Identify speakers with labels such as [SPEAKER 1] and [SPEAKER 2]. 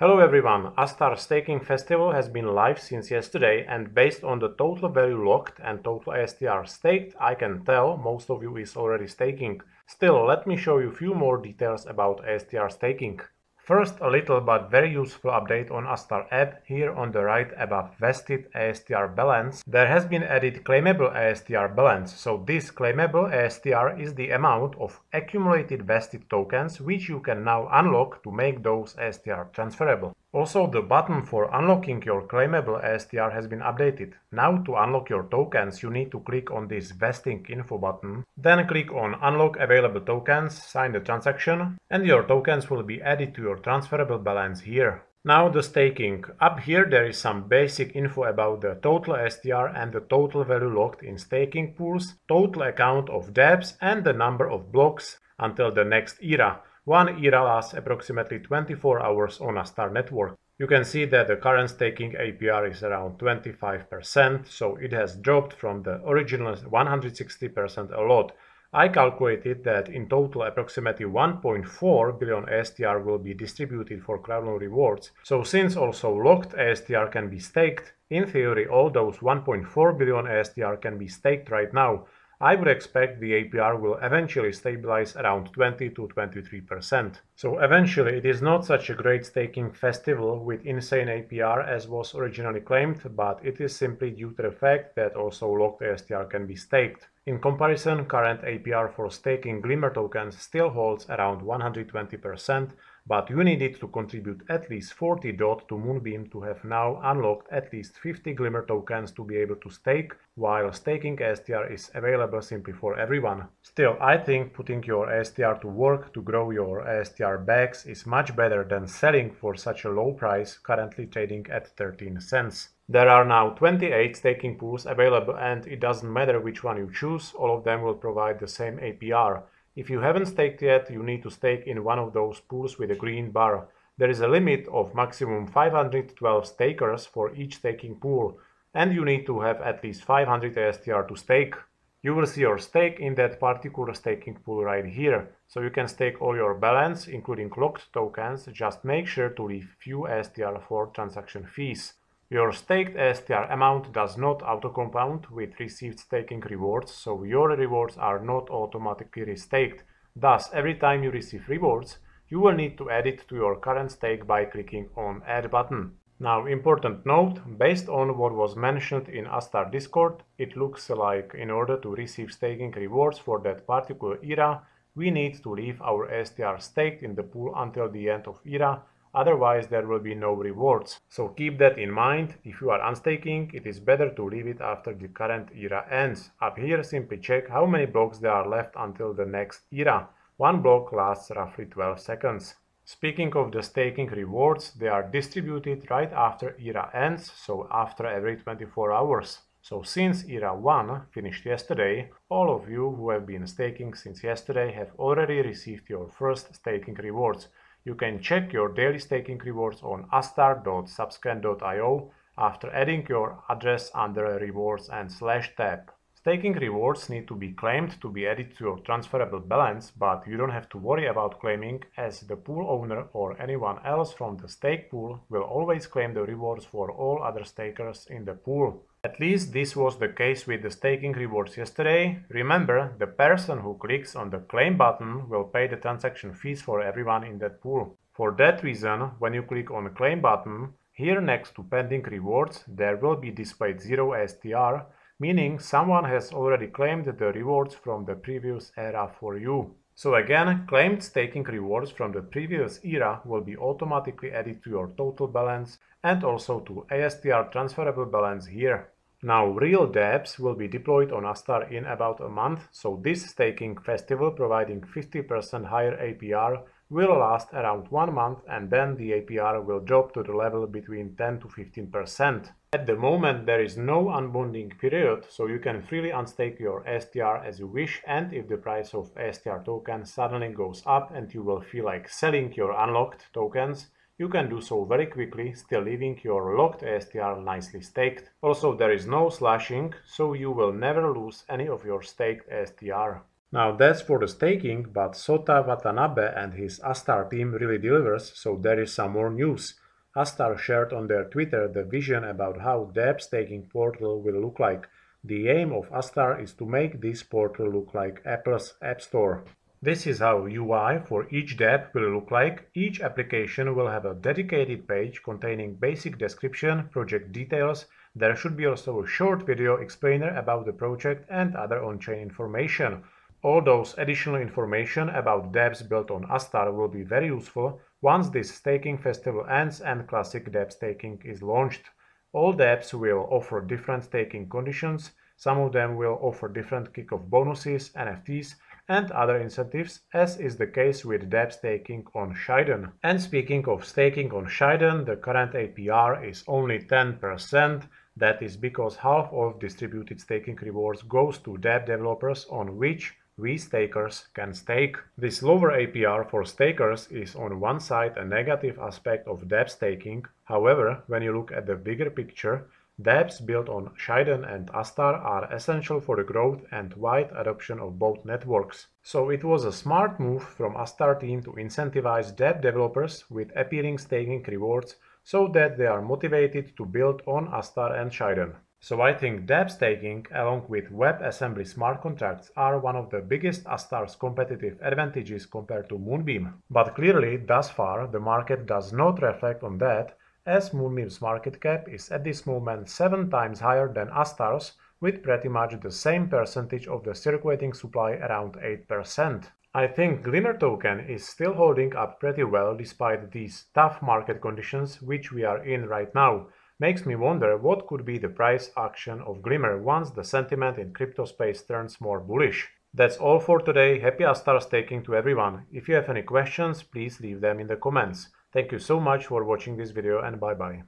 [SPEAKER 1] Hello everyone, Astar Staking Festival has been live since yesterday and based on the total value locked and total ASTR staked, I can tell most of you is already staking. Still, let me show you few more details about ASTR staking. First, a little but very useful update on Astar app. Here on the right above vested ASTR balance, there has been added claimable ASTR balance. So this claimable ASTR is the amount of accumulated vested tokens which you can now unlock to make those ASTR transferable. Also, the button for unlocking your claimable ASTR has been updated. Now, to unlock your tokens, you need to click on this vesting info button, then click on unlock available tokens, sign the transaction, and your tokens will be added to your transferable balance here. Now the staking. Up here there is some basic info about the total ASTR and the total value locked in staking pools, total account of dApps and the number of blocks until the next era. One era lasts approximately 24 hours on Astar network. You can see that the current staking APR is around 25%, so it has dropped from the original 160% a lot. I calculated that in total approximately 1.4 billion ASTR will be distributed for Crowdloan rewards. So since also locked ASTR can be staked, in theory all those 1.4 billion ASTR can be staked right now. I would expect the APR will eventually stabilize around 20 to 23%. So eventually it is not such a great staking festival with insane APR as was originally claimed, but it is simply due to the fact that also locked ASTR can be staked. In comparison, current APR for staking Glimmer tokens still holds around 120%, but you needed to contribute at least 40 DOT to Moonbeam to have now unlocked at least 50 Glimmer tokens to be able to stake, while staking ASTR is available simply for everyone. Still, I think putting your ASTR to work to grow your ASTR bags is much better than selling for such a low price, currently trading at 13 cents. There are now 28 staking pools available and it doesn't matter which one you choose, all of them will provide the same APR. If you haven't staked yet, you need to stake in one of those pools with a green bar. There is a limit of maximum 512 stakers for each staking pool, and you need to have at least 500 ASTR to stake. You will see your stake in that particular staking pool right here, so you can stake all your balance, including locked tokens, just make sure to leave few ASTR for transaction fees. Your staked ASTR amount does not auto-compound with received staking rewards, so your rewards are not automatically restaked. Thus, every time you receive rewards, you will need to add it to your current stake by clicking on Add button. Now, important note, based on what was mentioned in Astar Discord, it looks like in order to receive staking rewards for that particular era, we need to leave our ASTR staked in the pool until the end of era Otherwise, there will be no rewards. So keep that in mind. If you are unstaking, it is better to leave it after the current era ends. Up here, simply check how many blocks there are left until the next era. One block lasts roughly 12 seconds. Speaking of the staking rewards, they are distributed right after era ends, so after every 24 hours. So since era 1 finished yesterday, all of you who have been staking since yesterday have already received your first staking rewards. You can check your daily staking rewards on astar.subscan.io after adding your address under rewards and slash tab. Staking rewards need to be claimed to be added to your transferable balance, but you don't have to worry about claiming as the pool owner or anyone else from the stake pool will always claim the rewards for all other stakers in the pool. At least this was the case with the staking rewards yesterday. Remember, the person who clicks on the claim button will pay the transaction fees for everyone in that pool. For that reason, when you click on the claim button, here next to pending rewards, there will be displayed 0 ASTR, meaning someone has already claimed the rewards from the previous era for you. So again, claimed staking rewards from the previous era will be automatically added to your total balance and also to ASTR transferable balance here. Now real dApps will be deployed on Astar in about a month, so this staking festival providing 50% higher APR will last around one month and then the APR will drop to the level between 10 to 15%. At the moment there is no unbonding period, so you can freely unstake your ASTR as you wish and if the price of ASTR token suddenly goes up and you will feel like selling your unlocked tokens, you can do so very quickly, still leaving your locked ASTR nicely staked. Also there is no slashing, so you will never lose any of your staked ASTR. Now that's for the staking, but Sota Watanabe and his Astar team really delivers, so there is some more news. Astar shared on their Twitter the vision about how dApp staking portal will look like. The aim of Astar is to make this portal look like Apple's App Store. This is how UI for each dApp will look like. Each application will have a dedicated page containing basic description, project details. There should be also a short video explainer about the project and other on-chain information. All those additional information about dApps built on Astar will be very useful once this staking festival ends and Classic dApp staking is launched. All dApps will offer different staking conditions, some of them will offer different kickoff bonuses, NFTs, and other incentives, as is the case with dApp staking on Shiden. And speaking of staking on Shiden, the current APR is only 10%. That is because half of distributed staking rewards goes to dApp developers on which we stakers can stake. This lower APR for stakers is on one side a negative aspect of dApp staking. However, when you look at the bigger picture, dApps built on Shiden and Astar are essential for the growth and wide adoption of both networks. So it was a smart move from Astar team to incentivize dApp developers with appearing staking rewards so that they are motivated to build on Astar and Shiden. So I think dApp staking along with WebAssembly smart contracts are one of the biggest Astar's competitive advantages compared to Moonbeam. But clearly, thus far, the market does not reflect on that as Moonbeam's market cap is at this moment 7 times higher than Astar's with pretty much the same percentage of the circulating supply around 8%. I think Glimmer token is still holding up pretty well despite these tough market conditions which we are in right now makes me wonder what could be the price action of Glimmer once the sentiment in crypto space turns more bullish. That's all for today. Happy Astar staking to everyone. If you have any questions, please leave them in the comments. Thank you so much for watching this video and bye bye.